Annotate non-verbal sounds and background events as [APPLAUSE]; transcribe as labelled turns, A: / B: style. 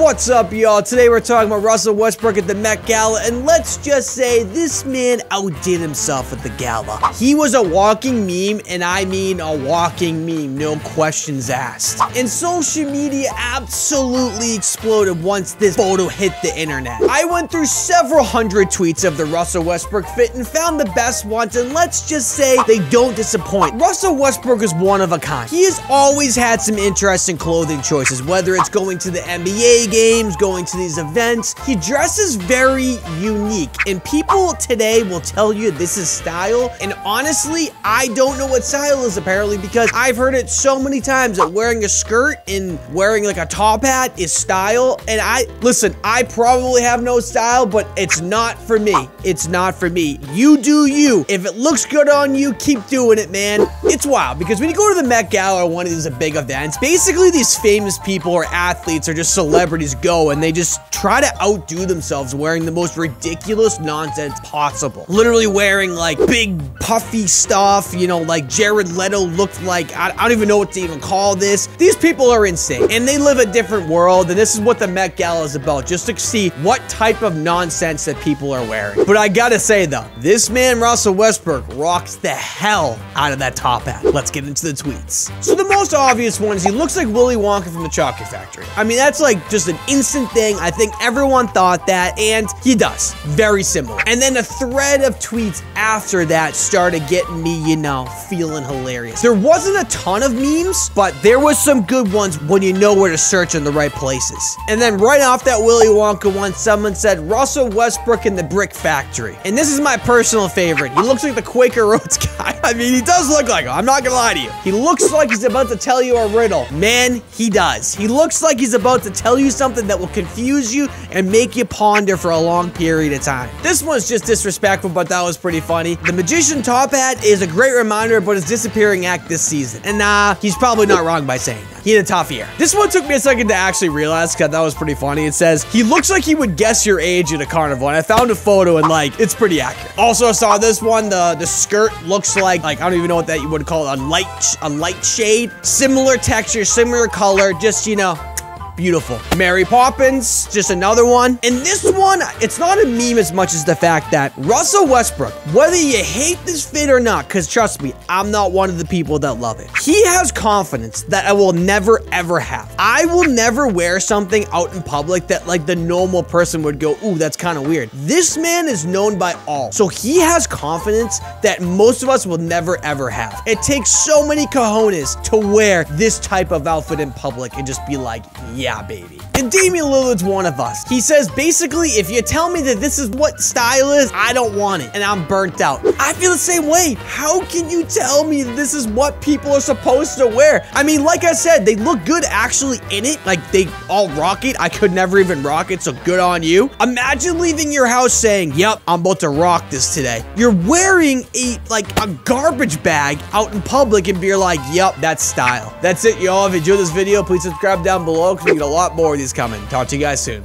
A: What's up, y'all? Today we're talking about Russell Westbrook at the Met Gala, and let's just say this man outdid himself at the gala. He was a walking meme, and I mean a walking meme, no questions asked. And social media absolutely exploded once this photo hit the internet. I went through several hundred tweets of the Russell Westbrook fit and found the best ones, and let's just say they don't disappoint. Russell Westbrook is one of a kind. He has always had some interesting clothing choices, whether it's going to the NBA games, going to these events. He dresses very unique, and people today will tell you this is style. And honestly, I don't know what style is apparently because I've heard it so many times that wearing a skirt and wearing like a top hat is style. And I listen, I probably have no style, but it's not for me. It's not for me. You do you. If it looks good on you, keep doing it, man. It's wild because when you go to the Met Gala or one of these big events, basically these famous people or athletes or just celebrities go and they just try to outdo themselves wearing the most ridiculous nonsense possible. Literally wearing like big puffy stuff, you know, like Jared Leto looked like, I, I don't even know what to even call this. These people are insane and they live a different world and this is what the Met Gala is about, just to see what type of nonsense that people are wearing. But I gotta say though, this man Russell Westbrook rocks the hell out of that top hat. Let's get into the tweets. So the most obvious one is he looks like Willy Wonka from the Chocolate Factory. I mean, that's like just an instant thing. I think everyone thought that, and he does. Very similar. And then a thread of tweets after that started getting me, you know, feeling hilarious. There wasn't a ton of memes, but there was some good ones when you know where to search in the right places. And then right off that Willy Wonka one, someone said Russell Westbrook in the Brick Factory. And this is my personal favorite. He looks like the Quaker Oats [LAUGHS] guy. I mean, he does look like him. I'm not gonna lie to you. He looks like he's about to tell you a riddle. Man, he does. He looks like he's about to tell you something that will confuse you and make you ponder for a long period of time. This one's just disrespectful, but that was pretty funny. The Magician Top Hat is a great reminder about his disappearing act this season. And nah, he's probably not wrong by saying that. He had a tough year. This one took me a second to actually realize because that was pretty funny. It says, he looks like he would guess your age at a carnival. And I found a photo and like, it's pretty accurate. Also I saw this one, the, the skirt looks like, like, I don't even know what that you would call it, a light, a light shade. Similar texture, similar color, just, you know, beautiful. Mary Poppins, just another one. And this one, it's not a meme as much as the fact that Russell Westbrook, whether you hate this fit or not, because trust me, I'm not one of the people that love it. He has confidence that I will never ever have. I will never wear something out in public that like the normal person would go, ooh, that's kind of weird. This man is known by all. So he has confidence that most of us will never ever have. It takes so many cojones to wear this type of outfit in public and just be like, yeah, baby. And Damian Lillard's one of us. He says, basically, if you tell me that this is what style is, I don't want it, and I'm burnt out. I feel the same way. How can you tell me this is what people are supposed to wear? I mean, like I said, they look good actually in it. Like, they all rock it. I could never even rock it, so good on you. Imagine leaving your house saying, yep, I'm about to rock this today. You're wearing a, like, a garbage bag out in public and be like, yep, that's style. That's it, y'all. If you enjoyed this video, please subscribe down below because we get a lot more of these coming. Talk to you guys soon.